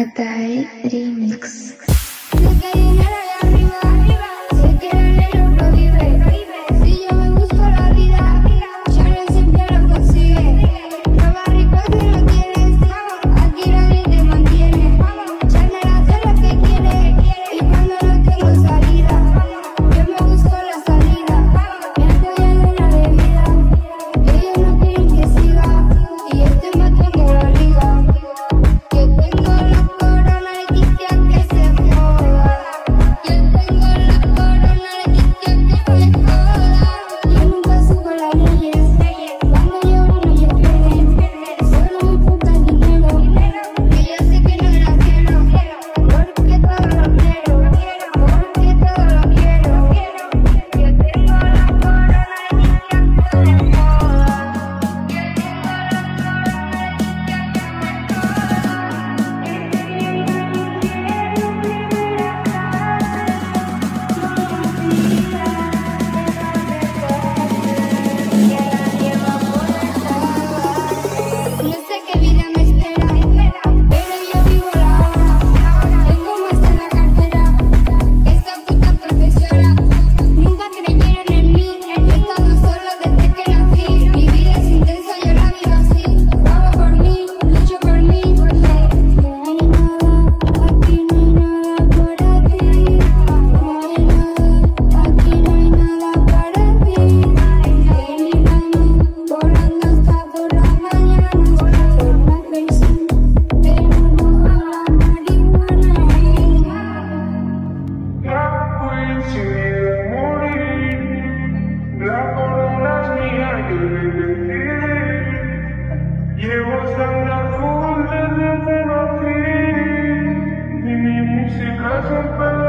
Атай ремикс. Нагоняй She couldn't believe